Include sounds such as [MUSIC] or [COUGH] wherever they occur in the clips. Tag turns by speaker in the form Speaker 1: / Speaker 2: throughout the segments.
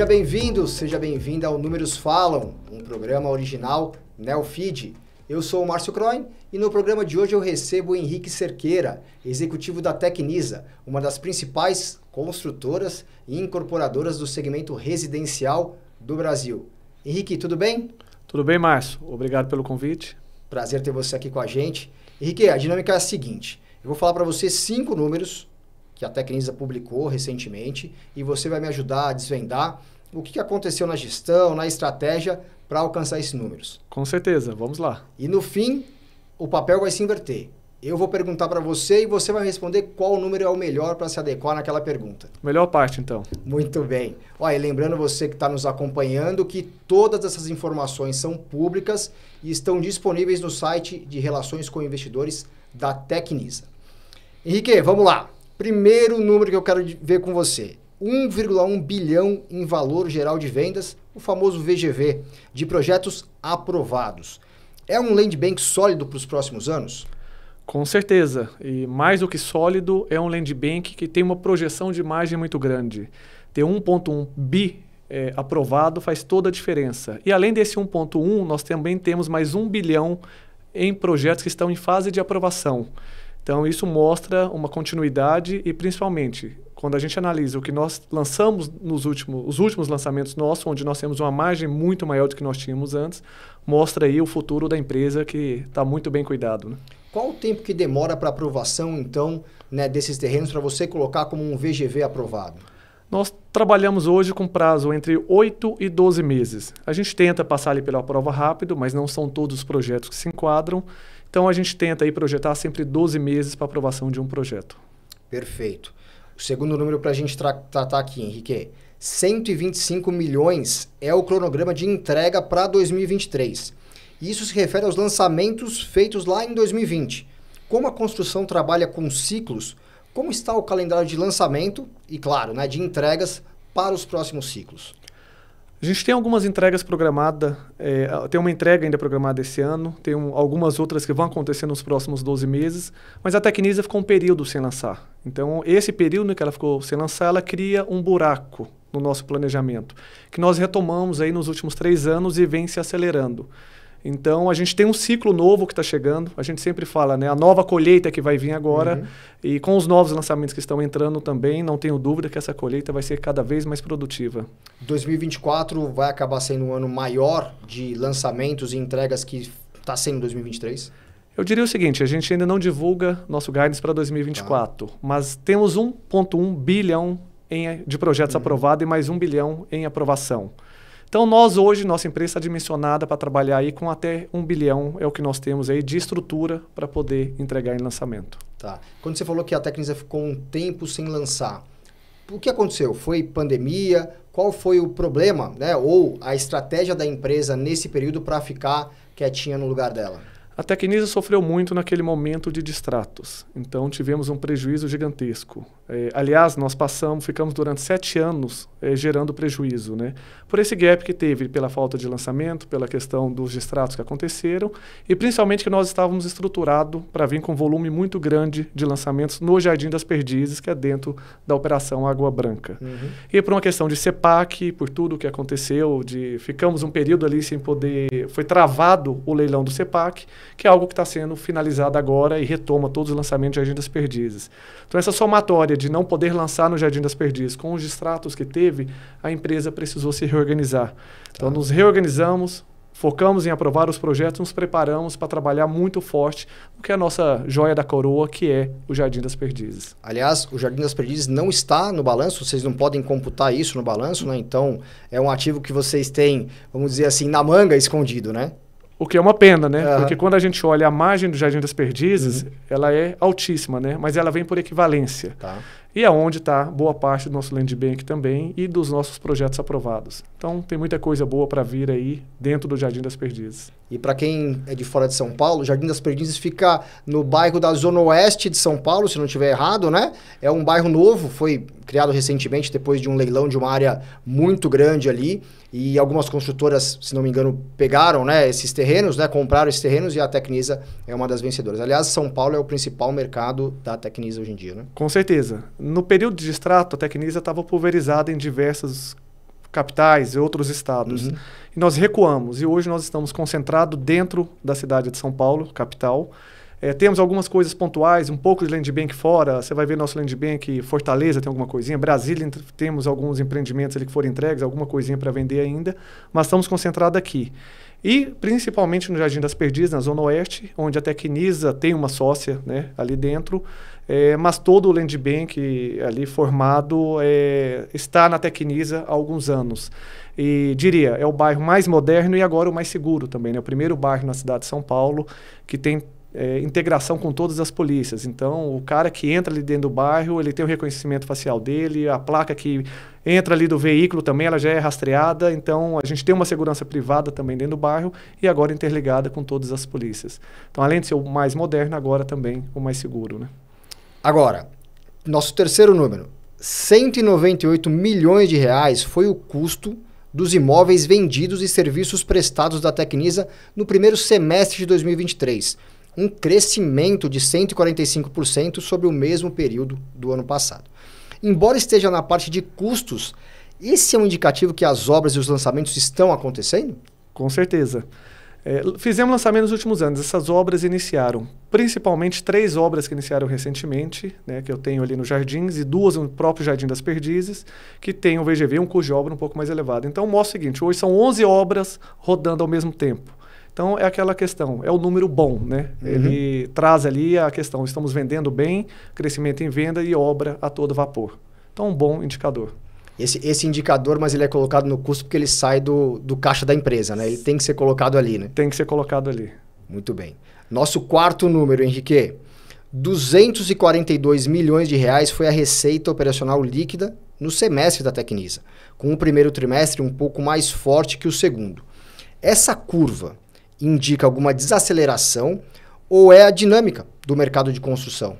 Speaker 1: Seja bem-vindo, seja bem-vinda ao Números Falam, um programa original Neofeed. Eu sou o Márcio Croin e no programa de hoje eu recebo o Henrique Cerqueira, executivo da Tecnisa, uma das principais construtoras e incorporadoras do segmento residencial do Brasil. Henrique, tudo bem?
Speaker 2: Tudo bem, Márcio. Obrigado pelo convite.
Speaker 1: Prazer ter você aqui com a gente. Henrique, a dinâmica é a seguinte: eu vou falar para você cinco números que a Tecnisa publicou recentemente e você vai me ajudar a desvendar o que aconteceu na gestão, na estratégia para alcançar esses números.
Speaker 2: Com certeza, vamos lá.
Speaker 1: E no fim, o papel vai se inverter. Eu vou perguntar para você e você vai responder qual número é o melhor para se adequar naquela pergunta.
Speaker 2: Melhor parte, então.
Speaker 1: Muito bem. Olha, lembrando você que está nos acompanhando que todas essas informações são públicas e estão disponíveis no site de Relações com Investidores da Tecnisa. Henrique, vamos lá. Primeiro número que eu quero ver com você: 1,1 bilhão em valor geral de vendas, o famoso VGV, de projetos aprovados. É um land bank sólido para os próximos anos?
Speaker 2: Com certeza. E mais do que sólido, é um land bank que tem uma projeção de margem muito grande. Ter 1,1 bi é, aprovado faz toda a diferença. E além desse 1,1, nós também temos mais 1 bilhão em projetos que estão em fase de aprovação. Então, isso mostra uma continuidade e, principalmente, quando a gente analisa o que nós lançamos nos últimos, os últimos lançamentos nossos, onde nós temos uma margem muito maior do que nós tínhamos antes, mostra aí o futuro da empresa que está muito bem cuidado. Né?
Speaker 1: Qual o tempo que demora para aprovação, então, né, desses terrenos para você colocar como um VGV aprovado?
Speaker 2: Nós trabalhamos hoje com prazo entre 8 e 12 meses. A gente tenta passar ali pela prova rápido, mas não são todos os projetos que se enquadram. Então a gente tenta aí projetar sempre 12 meses para aprovação de um projeto.
Speaker 1: Perfeito. O segundo número para a gente tra tratar aqui, Henrique, 125 milhões é o cronograma de entrega para 2023. Isso se refere aos lançamentos feitos lá em 2020. Como a construção trabalha com ciclos, como está o calendário de lançamento e, claro, né, de entregas para os próximos ciclos?
Speaker 2: A gente tem algumas entregas programadas, é, tem uma entrega ainda programada esse ano, tem um, algumas outras que vão acontecer nos próximos 12 meses, mas a Tecnisa ficou um período sem lançar. Então, esse período que ela ficou sem lançar, ela cria um buraco no nosso planejamento, que nós retomamos aí nos últimos três anos e vem se acelerando. Então a gente tem um ciclo novo que está chegando. A gente sempre fala, né? A nova colheita que vai vir agora uhum. e com os novos lançamentos que estão entrando também, não tenho dúvida que essa colheita vai ser cada vez mais produtiva.
Speaker 1: 2024 vai acabar sendo um ano maior de lançamentos e entregas que está sendo 2023?
Speaker 2: Eu diria o seguinte, a gente ainda não divulga nosso guidance para 2024, ah. mas temos 1,1 bilhão em, de projetos uhum. aprovados e mais 1 bilhão em aprovação. Então, nós hoje, nossa empresa está dimensionada para trabalhar aí com até um bilhão, é o que nós temos aí de estrutura para poder entregar em lançamento.
Speaker 1: Tá. Quando você falou que a Tecnisa ficou um tempo sem lançar, o que aconteceu? Foi pandemia? Qual foi o problema, né? Ou a estratégia da empresa nesse período para ficar quietinha no lugar dela?
Speaker 2: A Tecnisa sofreu muito naquele momento de distratos, então tivemos um prejuízo gigantesco. É, aliás, nós passamos, ficamos durante sete anos é, gerando prejuízo, né? Por esse gap que teve, pela falta de lançamento, pela questão dos distratos que aconteceram e principalmente que nós estávamos estruturados para vir com um volume muito grande de lançamentos no Jardim das Perdizes, que é dentro da operação Água Branca. Uhum. E por uma questão de CEPAC, por tudo que aconteceu, de ficamos um período ali sem poder, foi travado o leilão do CEPAC que é algo que está sendo finalizado agora e retoma todos os lançamentos de Jardim das Perdizes. Então, essa somatória de não poder lançar no Jardim das Perdizes com os distratos que teve, a empresa precisou se reorganizar. Então, tá. nos reorganizamos, focamos em aprovar os projetos, nos preparamos para trabalhar muito forte no que é a nossa joia da coroa, que é o Jardim das Perdizes.
Speaker 1: Aliás, o Jardim das Perdizes não está no balanço, vocês não podem computar isso no balanço, né? Então, é um ativo que vocês têm, vamos dizer assim, na manga escondido, né?
Speaker 2: O que é uma pena, né? Uhum. Porque quando a gente olha a margem do Jardim das Perdizes, uhum. ela é altíssima, né? Mas ela vem por equivalência. Tá. E é onde está boa parte do nosso Land Bank também e dos nossos projetos aprovados. Então, tem muita coisa boa para vir aí dentro do Jardim das Perdizes.
Speaker 1: E para quem é de fora de São Paulo, o Jardim das Perdizes fica no bairro da Zona Oeste de São Paulo, se não estiver errado, né? É um bairro novo, foi criado recentemente depois de um leilão de uma área muito grande ali. E algumas construtoras, se não me engano, pegaram né, esses terrenos, né, compraram esses terrenos e a Tecnisa é uma das vencedoras. Aliás, São Paulo é o principal mercado da Tecnisa hoje em dia, né?
Speaker 2: Com certeza. No período de extrato, a Tecnisa estava pulverizada em diversas capitais e outros estados. Uhum. E nós recuamos. E hoje nós estamos concentrados dentro da cidade de São Paulo, capital. É, temos algumas coisas pontuais, um pouco de land bank fora. Você vai ver nosso land bank, Fortaleza tem alguma coisinha, Brasília temos alguns empreendimentos ali que foram entregues, alguma coisinha para vender ainda, mas estamos concentrados aqui. E principalmente no Jardim das Perdizes, na Zona Oeste, onde a Tecnisa tem uma sócia né, ali dentro, é, mas todo o land bank ali formado é, está na Tecnisa há alguns anos. E diria, é o bairro mais moderno e agora o mais seguro também. Né? O primeiro bairro na cidade de São Paulo que tem é, integração com todas as polícias. Então, o cara que entra ali dentro do bairro, ele tem o reconhecimento facial dele, a placa que entra ali do veículo também, ela já é rastreada. Então, a gente tem uma segurança privada também dentro do bairro e agora interligada com todas as polícias. Então, além de ser o mais moderno, agora também o mais seguro, né?
Speaker 1: Agora, nosso terceiro número, 198 milhões de reais foi o custo dos imóveis vendidos e serviços prestados da Tecnisa no primeiro semestre de 2023 um crescimento de 145% sobre o mesmo período do ano passado. Embora esteja na parte de custos, esse é um indicativo que as obras e os lançamentos estão acontecendo?
Speaker 2: Com certeza. É, fizemos lançamento nos últimos anos. Essas obras iniciaram, principalmente três obras que iniciaram recentemente, né, que eu tenho ali nos Jardins, e duas no próprio Jardim das Perdizes, que tem o VGV, um de obra um pouco mais elevado. Então, mostra o seguinte: hoje são 11 obras rodando ao mesmo tempo. Então é aquela questão, é o número bom, né? Uhum. Ele traz ali a questão, estamos vendendo bem, crescimento em venda e obra a todo vapor. Então um bom indicador.
Speaker 1: Esse, esse indicador, mas ele é colocado no custo porque ele sai do, do caixa da empresa, né? Ele tem que ser colocado ali, né?
Speaker 2: Tem que ser colocado ali.
Speaker 1: Muito bem. Nosso quarto número, Henrique, 242 milhões de reais foi a receita operacional líquida no semestre da Tecnisa, com o primeiro trimestre um pouco mais forte que o segundo. Essa curva, indica alguma desaceleração ou é a dinâmica do mercado de construção?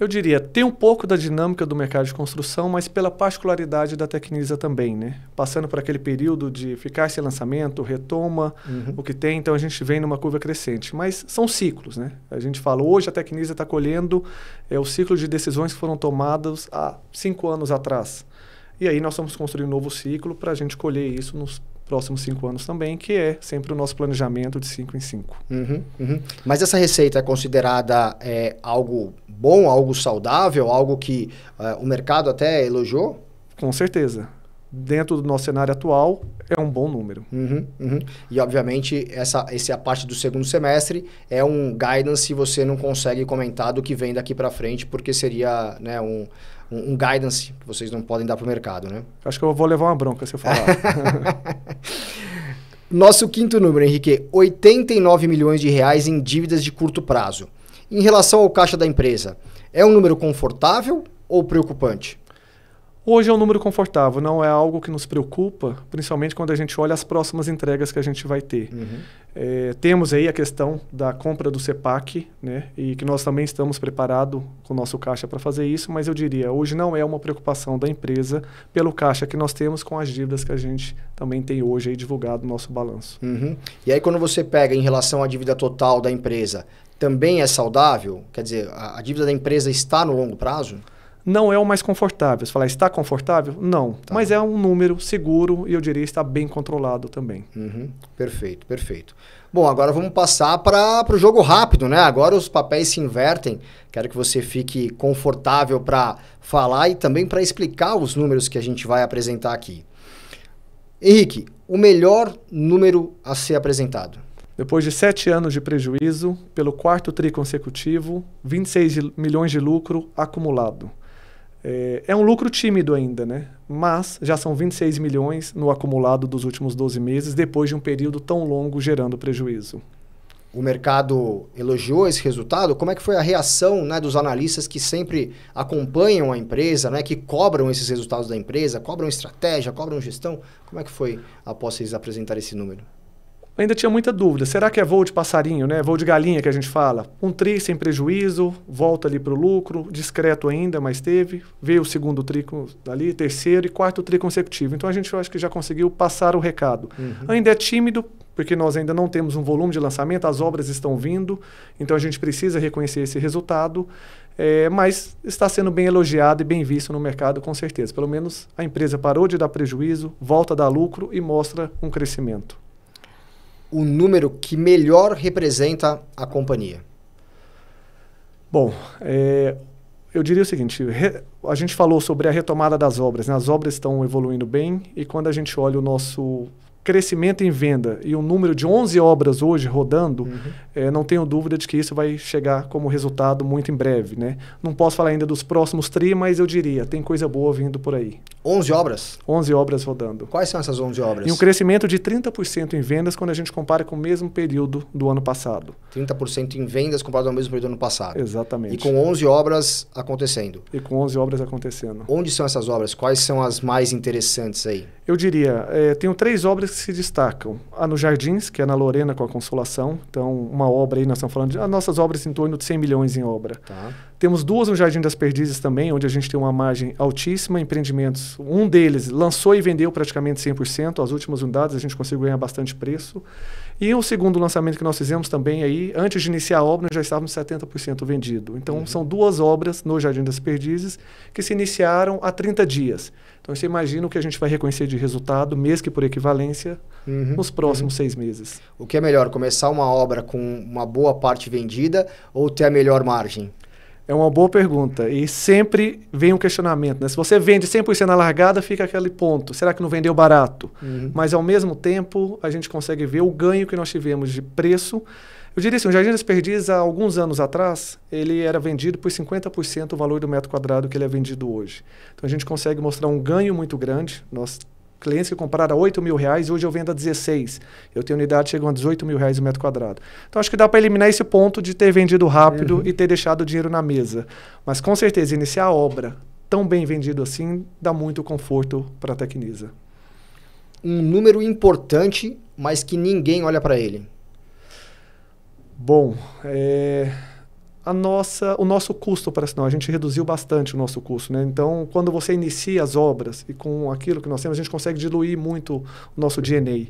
Speaker 2: Eu diria, tem um pouco da dinâmica do mercado de construção, mas pela particularidade da Tecnisa também, né? Passando por aquele período de ficar sem lançamento, retoma uhum. o que tem, então a gente vem numa curva crescente. Mas são ciclos, né? A gente fala, hoje a Tecnisa está colhendo é, o ciclo de decisões que foram tomadas há cinco anos atrás. E aí nós estamos construindo um novo ciclo para a gente colher isso nos próximos cinco anos também, que é sempre o nosso planejamento de cinco em cinco.
Speaker 1: Uhum, uhum. Mas essa receita é considerada é, algo bom, algo saudável, algo que uh, o mercado até elogiou?
Speaker 2: Com certeza. Dentro do nosso cenário atual, é um bom número.
Speaker 1: Uhum, uhum. E, obviamente, essa, essa é a parte do segundo semestre. É um guidance se você não consegue comentar do que vem daqui para frente, porque seria né, um, um, um guidance que vocês não podem dar para o mercado, né?
Speaker 2: Acho que eu vou levar uma bronca se eu falar. [LAUGHS]
Speaker 1: Nosso quinto número, Henrique, 89 milhões de reais em dívidas de curto prazo. Em relação ao caixa da empresa, é um número confortável ou preocupante?
Speaker 2: Hoje é um número confortável, não é algo que nos preocupa, principalmente quando a gente olha as próximas entregas que a gente vai ter. Uhum. É, temos aí a questão da compra do CEPAC, né, e que nós também estamos preparados com o nosso caixa para fazer isso, mas eu diria, hoje não é uma preocupação da empresa pelo caixa que nós temos com as dívidas que a gente também tem hoje aí divulgado no nosso balanço.
Speaker 1: Uhum. E aí quando você pega em relação à dívida total da empresa, também é saudável? Quer dizer, a, a dívida da empresa está no longo prazo?
Speaker 2: Não é o mais confortável. Você fala, está confortável? Não. Tá. Mas é um número seguro e eu diria está bem controlado também.
Speaker 1: Uhum. Perfeito, perfeito. Bom, agora vamos passar para o jogo rápido, né? Agora os papéis se invertem. Quero que você fique confortável para falar e também para explicar os números que a gente vai apresentar aqui. Henrique, o melhor número a ser apresentado?
Speaker 2: Depois de sete anos de prejuízo, pelo quarto tri consecutivo, 26 milhões de lucro acumulado. É, é, um lucro tímido ainda, né? Mas já são 26 milhões no acumulado dos últimos 12 meses, depois de um período tão longo gerando prejuízo.
Speaker 1: O mercado elogiou esse resultado? Como é que foi a reação né, dos analistas que sempre acompanham a empresa, né, que cobram esses resultados da empresa, cobram estratégia, cobram gestão? Como é que foi após vocês apresentarem esse número?
Speaker 2: Ainda tinha muita dúvida. Será que é voo de passarinho, né? Voo de galinha que a gente fala? Um tri sem prejuízo, volta ali para o lucro, discreto ainda, mas teve. Veio o segundo tri ali, terceiro e quarto tri consecutivo. Então a gente acho que já conseguiu passar o recado. Uhum. Ainda é tímido, porque nós ainda não temos um volume de lançamento, as obras estão vindo, então a gente precisa reconhecer esse resultado. É, mas está sendo bem elogiado e bem visto no mercado, com certeza. Pelo menos a empresa parou de dar prejuízo, volta a dar lucro e mostra um crescimento.
Speaker 1: O número que melhor representa a companhia?
Speaker 2: Bom, é, eu diria o seguinte: re, a gente falou sobre a retomada das obras. Né? As obras estão evoluindo bem e quando a gente olha o nosso crescimento em venda e um número de 11 obras hoje rodando, uhum. é, não tenho dúvida de que isso vai chegar como resultado muito em breve. Né? Não posso falar ainda dos próximos tri, mas eu diria, tem coisa boa vindo por aí.
Speaker 1: 11 obras?
Speaker 2: 11 obras rodando.
Speaker 1: Quais são essas 11 obras?
Speaker 2: E um crescimento de 30% em vendas quando a gente compara com o mesmo período do ano passado.
Speaker 1: 30% em vendas comparado ao mesmo período do ano passado.
Speaker 2: Exatamente.
Speaker 1: E com 11 obras acontecendo.
Speaker 2: E com 11 obras acontecendo.
Speaker 1: Onde são essas obras? Quais são as mais interessantes aí?
Speaker 2: Eu diria, é, tenho três obras que se destacam. A no Jardins, que é na Lorena com a Consolação. Então, uma obra aí, nós estamos falando de as nossas obras em torno de 100 milhões em obra.
Speaker 1: Tá.
Speaker 2: Temos duas no Jardim das Perdizes também, onde a gente tem uma margem altíssima, empreendimentos. Um deles lançou e vendeu praticamente 100%, as últimas unidades a gente conseguiu ganhar bastante preço. E o segundo lançamento que nós fizemos também aí, antes de iniciar a obra, já estávamos 70% vendido. Então, uhum. são duas obras no Jardim das Perdizes que se iniciaram há 30 dias. Então, você imagina o que a gente vai reconhecer de resultado, mês que por equivalência, uhum. nos próximos uhum. seis meses.
Speaker 1: O que é melhor, começar uma obra com uma boa parte vendida ou ter a melhor margem?
Speaker 2: É uma boa pergunta. E sempre vem um questionamento. Né? Se você vende 100% na largada, fica aquele ponto. Será que não vendeu barato? Uhum. Mas, ao mesmo tempo, a gente consegue ver o ganho que nós tivemos de preço. Eu diria assim, o Jardim das Perdizes, há alguns anos atrás, ele era vendido por 50% o valor do metro quadrado que ele é vendido hoje. Então, a gente consegue mostrar um ganho muito grande. Nós clientes que compraram a 8 mil reais, hoje eu vendo a 16. Eu tenho unidade que chegam a 18 mil reais o metro quadrado. Então acho que dá para eliminar esse ponto de ter vendido rápido uhum. e ter deixado o dinheiro na mesa. Mas com certeza, iniciar a obra tão bem vendido assim dá muito conforto para a Tecnisa.
Speaker 1: Um número importante, mas que ninguém olha para ele.
Speaker 2: Bom, é a nossa, o nosso custo operacional. A gente reduziu bastante o nosso custo. Né? Então, quando você inicia as obras e com aquilo que nós temos, a gente consegue diluir muito o nosso DNA.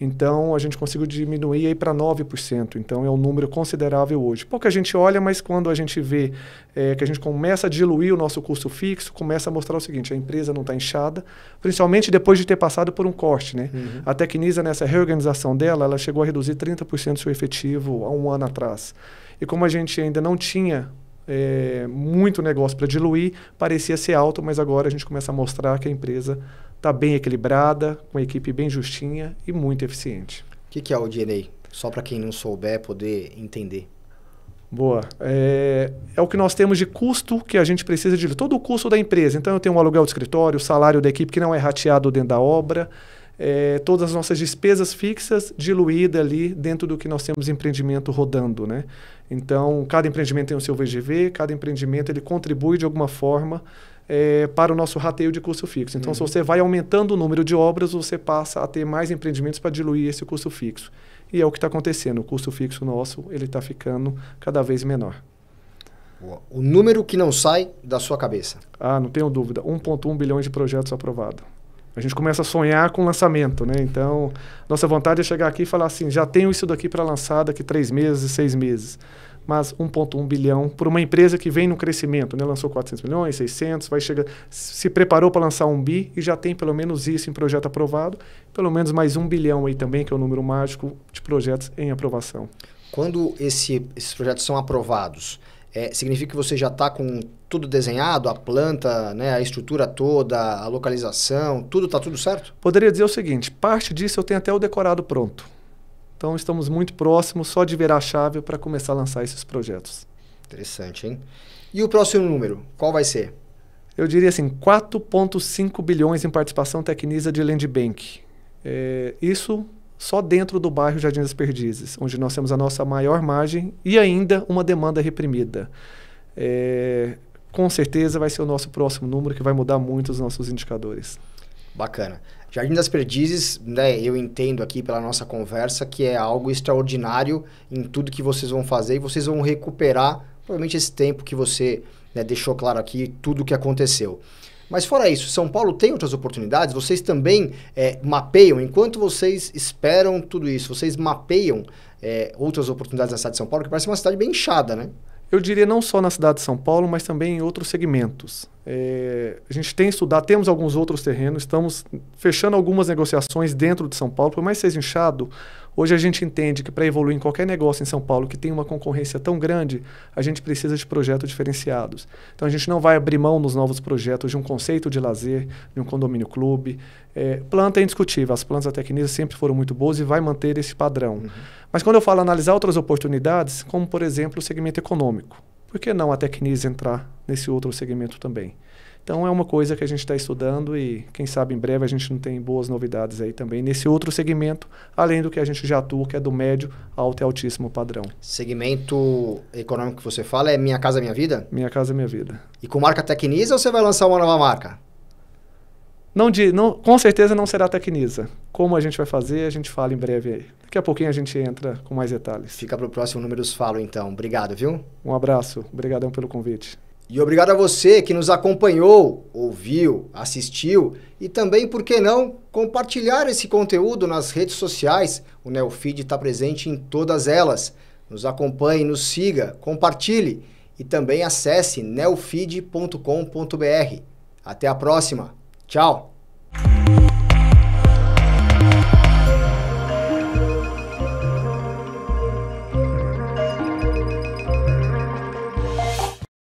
Speaker 2: Então, a gente conseguiu diminuir para 9%. Então, é um número considerável hoje. Pouca gente olha, mas quando a gente vê é, que a gente começa a diluir o nosso custo fixo, começa a mostrar o seguinte, a empresa não está inchada, principalmente depois de ter passado por um corte. Né? Uhum. A Tecnisa, nessa reorganização dela, ela chegou a reduzir 30% do seu efetivo há um ano atrás. E como a gente ainda não tinha é, muito negócio para diluir, parecia ser alto, mas agora a gente começa a mostrar que a empresa está bem equilibrada, com a equipe bem justinha e muito eficiente.
Speaker 1: O que, que, é o DNA? Só para quem não souber poder entender.
Speaker 2: Boa. É, é, o que nós temos de custo que a gente precisa de todo o custo da empresa. Então eu tenho um aluguel de escritório, o salário da equipe que não é rateado dentro da obra, é, todas as nossas despesas fixas diluídas ali dentro do que nós temos empreendimento rodando, né? Então, cada empreendimento tem o seu VGV, cada empreendimento ele contribui de alguma forma é, para o nosso rateio de custo fixo. Então, uhum. se você vai aumentando o número de obras, você passa a ter mais empreendimentos para diluir esse custo fixo. E é o que está acontecendo. O custo fixo nosso ele está ficando cada vez menor.
Speaker 1: O número que não sai da sua cabeça?
Speaker 2: Ah, não tenho dúvida. 1,1 bilhões de projetos aprovados. A gente começa a sonhar com lançamento, né? Então, nossa vontade é chegar aqui e falar assim, já tenho isso daqui para lançar daqui três meses, seis meses. Mas 1,1 bilhão por uma empresa que vem no crescimento, né? Lançou 400 milhões, 600, vai chegar, se preparou para lançar um bi e já tem pelo menos isso em projeto aprovado, pelo menos mais um bilhão aí também, que é o número mágico de projetos em aprovação.
Speaker 1: Quando esse, esses projetos são aprovados, é, significa que você já está com tudo desenhado, a planta, né, a estrutura toda, a localização, tudo está tudo certo?
Speaker 2: Poderia dizer o seguinte, parte disso eu tenho até o decorado pronto. Então estamos muito próximos só de virar a chave para começar a lançar esses projetos.
Speaker 1: Interessante, hein? E o próximo número, qual vai ser?
Speaker 2: Eu diria assim, 4,5 bilhões em participação Tecnisa de Land Bank. É, isso só dentro do bairro Jardim das Perdizes, onde nós temos a nossa maior margem e ainda uma demanda reprimida. É, com certeza vai ser o nosso próximo número que vai mudar muito os nossos indicadores.
Speaker 1: Bacana. Jardim das Perdizes, né, eu entendo aqui pela nossa conversa que é algo extraordinário em tudo que vocês vão fazer e vocês vão recuperar provavelmente esse tempo que você né, deixou claro aqui, tudo o que aconteceu. Mas fora isso, São Paulo tem outras oportunidades? Vocês também é, mapeiam, enquanto vocês esperam tudo isso, vocês mapeiam é, outras oportunidades na cidade de São Paulo, que parece uma cidade bem inchada, né?
Speaker 2: Eu diria não só na cidade de São Paulo, mas também em outros segmentos. É, a gente tem estudado, temos alguns outros terrenos, estamos fechando algumas negociações dentro de São Paulo, por mais que seja inchado, hoje a gente entende que para evoluir em qualquer negócio em São Paulo que tem uma concorrência tão grande, a gente precisa de projetos diferenciados. Então a gente não vai abrir mão nos novos projetos de um conceito de lazer, de um condomínio clube. É, planta é indiscutível, as plantas da Tecnisa sempre foram muito boas e vai manter esse padrão. Uhum. Mas quando eu falo analisar outras oportunidades, como por exemplo o segmento econômico, por que não a Tecnisa entrar nesse outro segmento também? Então é uma coisa que a gente está estudando e quem sabe em breve a gente não tem boas novidades aí também nesse outro segmento, além do que a gente já atua, que é do médio, alto e altíssimo padrão.
Speaker 1: Segmento econômico que você fala é Minha Casa Minha Vida?
Speaker 2: Minha Casa Minha Vida.
Speaker 1: E com marca Tecnisa ou você vai lançar uma nova marca?
Speaker 2: Não, de, não, com certeza não será Tecnisa. Como a gente vai fazer, a gente fala em breve aí. Daqui a pouquinho a gente entra com mais detalhes.
Speaker 1: Fica para o próximo Números Falo, então. Obrigado, viu?
Speaker 2: Um abraço. Obrigadão pelo convite.
Speaker 1: E obrigado a você que nos acompanhou, ouviu, assistiu e também, por que não, compartilhar esse conteúdo nas redes sociais. O Neofeed está presente em todas elas. Nos acompanhe, nos siga, compartilhe e também acesse neofeed.com.br. Até a próxima! Tchau!